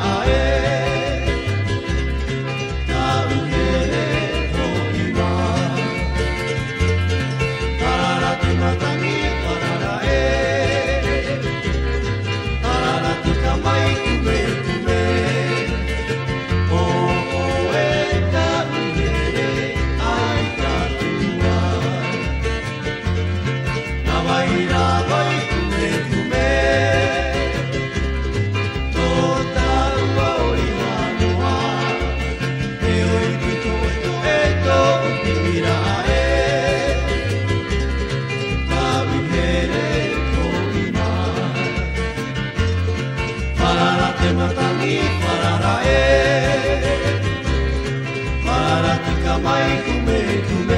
I am. Matangi wharara e Wharara tika mai kume